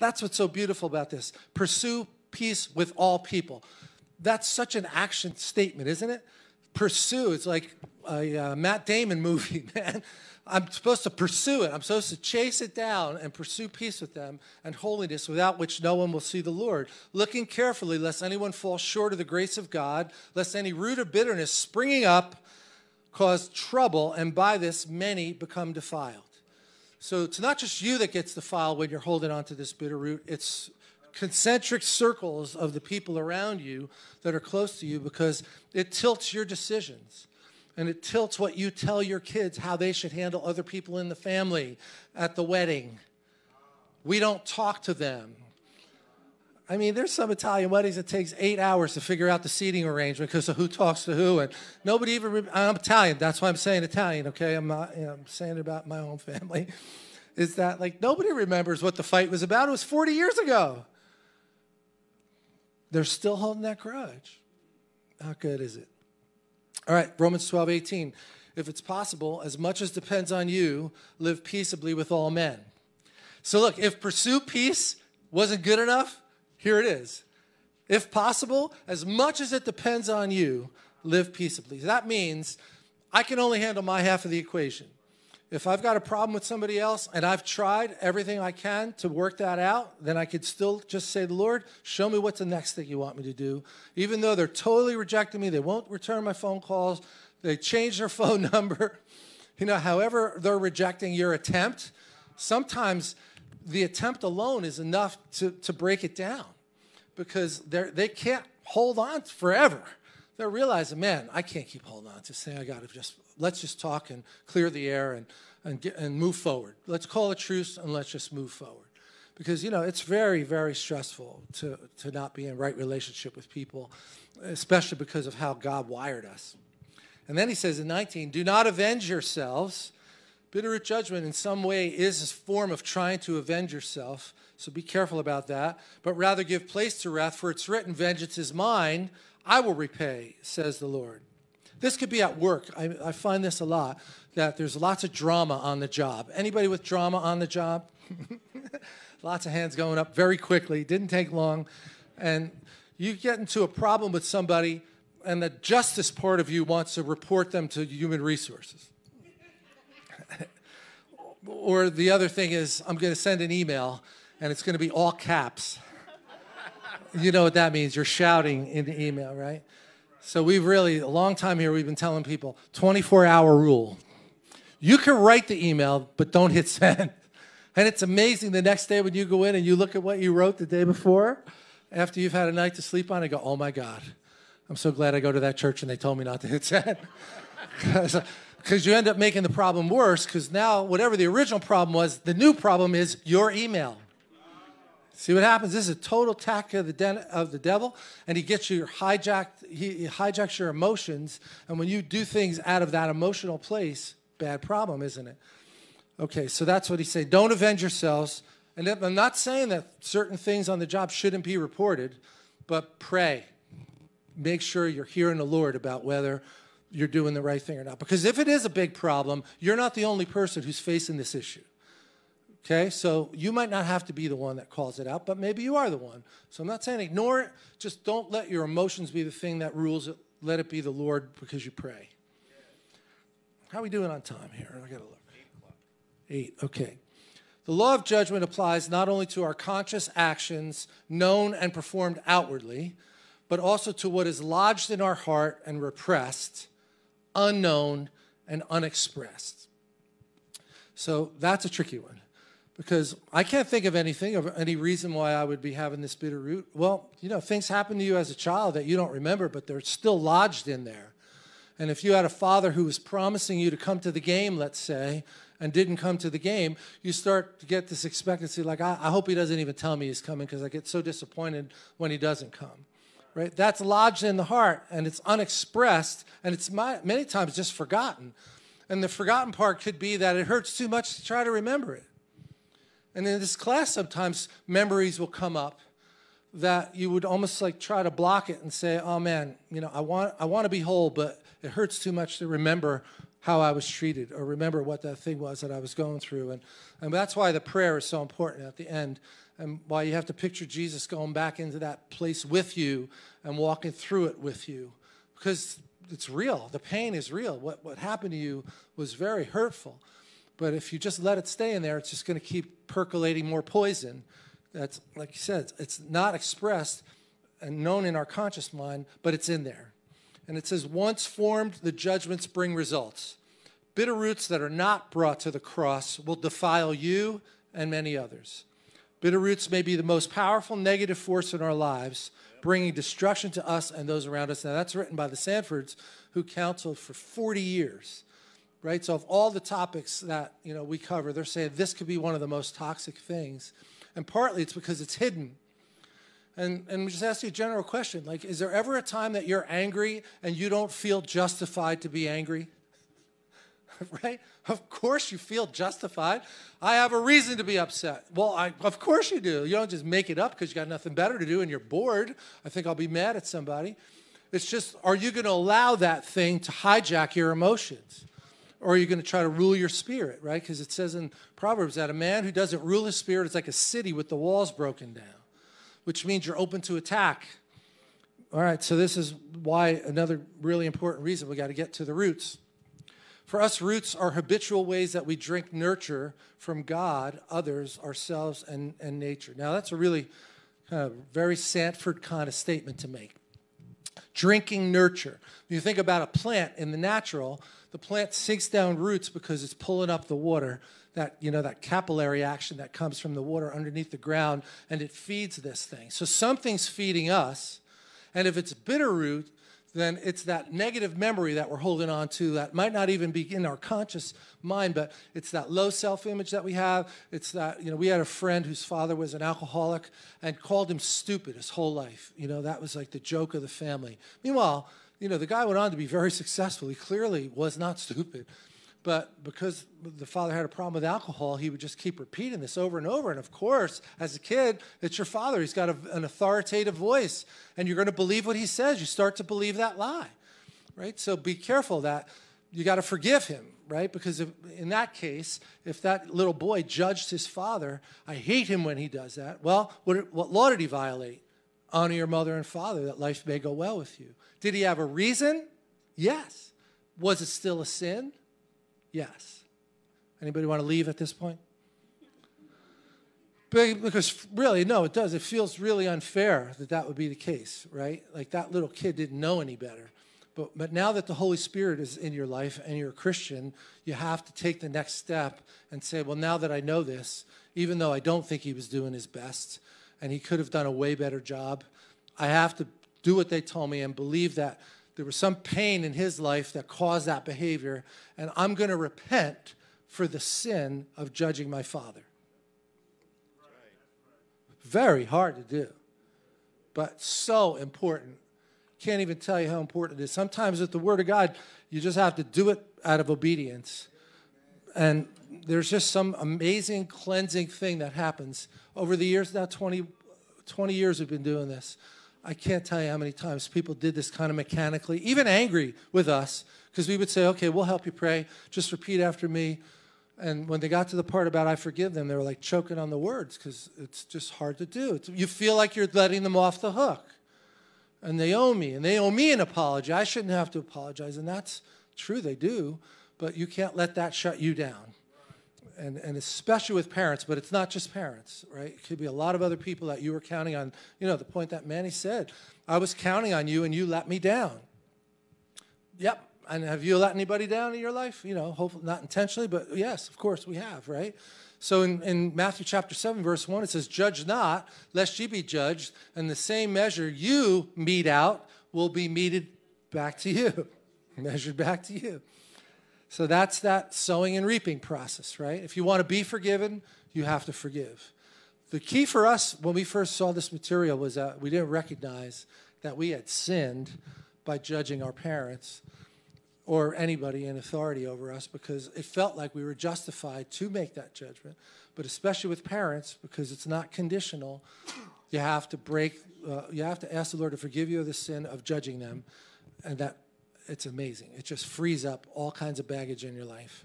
That's what's so beautiful about this. Pursue peace with all people. That's such an action statement, isn't it? Pursue. It's like a uh, Matt Damon movie, man. I'm supposed to pursue it. I'm supposed to chase it down and pursue peace with them and holiness without which no one will see the Lord. Looking carefully, lest anyone fall short of the grace of God, lest any root of bitterness springing up cause trouble, and by this many become defiled. So it's not just you that gets defiled when you're holding on to this bitter root, it's concentric circles of the people around you that are close to you because it tilts your decisions and it tilts what you tell your kids how they should handle other people in the family at the wedding. We don't talk to them. I mean, there's some Italian weddings that takes eight hours to figure out the seating arrangement because of who talks to who, and nobody even. Re- I'm Italian. That's why I'm saying Italian. Okay, I'm not. You know, I'm saying it about my own family. Is that like nobody remembers what the fight was about? It was 40 years ago. They're still holding that grudge. How good is it? All right, Romans 12, 18. If it's possible, as much as depends on you, live peaceably with all men. So, look, if pursue peace wasn't good enough, here it is. If possible, as much as it depends on you, live peaceably. That means I can only handle my half of the equation. If I've got a problem with somebody else and I've tried everything I can to work that out, then I could still just say, Lord, show me what's the next thing you want me to do. Even though they're totally rejecting me, they won't return my phone calls, they change their phone number. You know, however they're rejecting your attempt, sometimes the attempt alone is enough to, to break it down because they can't hold on forever. They're realizing, man, I can't keep holding on to saying I got to just let's just talk and clear the air and, and, get, and move forward. Let's call a truce and let's just move forward. Because, you know, it's very, very stressful to, to not be in right relationship with people, especially because of how God wired us. And then he says in 19, do not avenge yourselves. Bitterroot judgment in some way is a form of trying to avenge yourself, so be careful about that. But rather give place to wrath, for it's written, Vengeance is mine, I will repay, says the Lord. This could be at work. I, I find this a lot that there's lots of drama on the job. Anybody with drama on the job? lots of hands going up very quickly. Didn't take long. And you get into a problem with somebody, and the justice part of you wants to report them to human resources. Or the other thing is, I'm going to send an email, and it's going to be all caps. you know what that means. You're shouting in the email, right? So we've really, a long time here, we've been telling people 24 hour rule. You can write the email, but don't hit send. And it's amazing the next day when you go in and you look at what you wrote the day before, after you've had a night to sleep on, and go, oh my God, I'm so glad I go to that church and they told me not to hit send. Because you end up making the problem worse, because now, whatever the original problem was, the new problem is your email. See what happens? This is a total attack of the, of the devil, and he gets you hijacked. He, he hijacks your emotions, and when you do things out of that emotional place, bad problem, isn't it? Okay, so that's what he said. Don't avenge yourselves. And I'm not saying that certain things on the job shouldn't be reported, but pray. Make sure you're hearing the Lord about whether you're doing the right thing or not. Because if it is a big problem, you're not the only person who's facing this issue. Okay, so you might not have to be the one that calls it out, but maybe you are the one. So I'm not saying ignore it, just don't let your emotions be the thing that rules it. Let it be the Lord because you pray. How are we doing on time here? I gotta look. Eight, okay. The law of judgment applies not only to our conscious actions, known and performed outwardly, but also to what is lodged in our heart and repressed, unknown, and unexpressed. So that's a tricky one because I can't think of anything of any reason why I would be having this bitter root. Well, you know, things happen to you as a child that you don't remember, but they're still lodged in there. And if you had a father who was promising you to come to the game, let's say, and didn't come to the game, you start to get this expectancy like, I, I hope he doesn't even tell me he's coming because I get so disappointed when he doesn't come. Right? That's lodged in the heart and it's unexpressed and it's many times just forgotten. And the forgotten part could be that it hurts too much to try to remember it. And in this class, sometimes memories will come up that you would almost like try to block it and say, "Oh man, you know, I want I want to be whole, but it hurts too much to remember how I was treated or remember what that thing was that I was going through. And, and that's why the prayer is so important at the end and why you have to picture Jesus going back into that place with you and walking through it with you because it's real. The pain is real. What, what happened to you was very hurtful. But if you just let it stay in there, it's just going to keep percolating more poison. That's, like you said, it's not expressed and known in our conscious mind, but it's in there. And it says, once formed, the judgments bring results. Bitter roots that are not brought to the cross will defile you and many others. Bitter roots may be the most powerful negative force in our lives, bringing destruction to us and those around us. Now, that's written by the Sandfords, who counseled for 40 years, right? So, of all the topics that you know we cover, they're saying this could be one of the most toxic things, and partly it's because it's hidden. And, and just ask you a general question like, is there ever a time that you're angry and you don't feel justified to be angry? right? Of course you feel justified. I have a reason to be upset. Well, I, of course you do. You don't just make it up because you got nothing better to do and you're bored. I think I'll be mad at somebody. It's just, are you going to allow that thing to hijack your emotions? Or are you going to try to rule your spirit, right? Because it says in Proverbs that a man who doesn't rule his spirit is like a city with the walls broken down which means you're open to attack. All right, so this is why another really important reason we got to get to the roots. For us, roots are habitual ways that we drink nurture from God, others, ourselves, and, and nature. Now, that's a really kind of very Sandford kind of statement to make. Drinking nurture. When you think about a plant in the natural, the plant sinks down roots because it's pulling up the water that you know that capillary action that comes from the water underneath the ground and it feeds this thing. So something's feeding us and if it's bitter root then it's that negative memory that we're holding on to that might not even be in our conscious mind but it's that low self-image that we have. It's that you know we had a friend whose father was an alcoholic and called him stupid his whole life. You know that was like the joke of the family. Meanwhile you know the guy went on to be very successful. He clearly was not stupid but because the father had a problem with alcohol, he would just keep repeating this over and over. And of course, as a kid, it's your father. He's got a, an authoritative voice, and you're going to believe what he says. You start to believe that lie, right? So be careful that you got to forgive him, right? Because if, in that case, if that little boy judged his father, I hate him when he does that. Well, what, what law did he violate? Honor your mother and father that life may go well with you. Did he have a reason? Yes. Was it still a sin? Yes. Anybody want to leave at this point? Because really, no, it does. It feels really unfair that that would be the case, right? Like that little kid didn't know any better. But, but now that the Holy Spirit is in your life and you're a Christian, you have to take the next step and say, well, now that I know this, even though I don't think he was doing his best and he could have done a way better job, I have to do what they told me and believe that there was some pain in his life that caused that behavior, and I'm going to repent for the sin of judging my father. Very hard to do, but so important. Can't even tell you how important it is. Sometimes with the Word of God, you just have to do it out of obedience. And there's just some amazing cleansing thing that happens. Over the years, now 20, 20 years we've been doing this. I can't tell you how many times people did this kind of mechanically, even angry with us, because we would say, okay, we'll help you pray. Just repeat after me. And when they got to the part about I forgive them, they were like choking on the words because it's just hard to do. It's, you feel like you're letting them off the hook. And they owe me, and they owe me an apology. I shouldn't have to apologize. And that's true, they do. But you can't let that shut you down and, and especially with parents, but it's not just parents, right? It could be a lot of other people that you were counting on. You know, the point that Manny said, I was counting on you and you let me down. Yep. And have you let anybody down in your life? You know, hopefully not intentionally, but yes, of course we have, right? So in, in Matthew chapter 7, verse 1, it says, Judge not, lest ye be judged, and the same measure you mete out will be meted back to you, measured back to you. So that's that sowing and reaping process, right? If you want to be forgiven, you have to forgive. The key for us when we first saw this material was that we didn't recognize that we had sinned by judging our parents or anybody in authority over us because it felt like we were justified to make that judgment. But especially with parents, because it's not conditional, you have to break, uh, you have to ask the Lord to forgive you of the sin of judging them, and that it's amazing. It just frees up all kinds of baggage in your life.